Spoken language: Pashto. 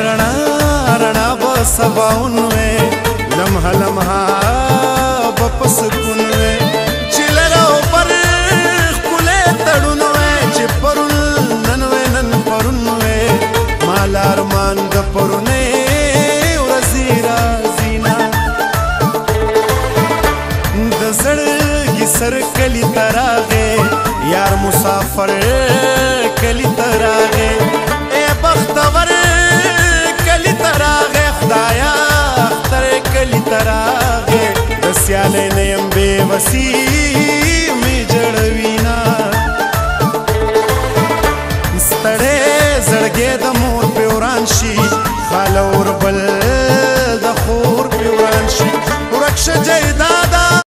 رڼا رڼا به سباون وې لمحه لمحه به په سکون وې چې لره پر ښکلې تړون وې چې پرون نن وې نن پرون وې مال ارمان د پرونې ورځې راځي نه د زړګي سر کلی تراغه یار مسافر کلی سیالی نیم بے وسی می جڑوینا ستڑے زڑگے د مور پیوران شي خالور بل د خور پیوران شي ورکشه جید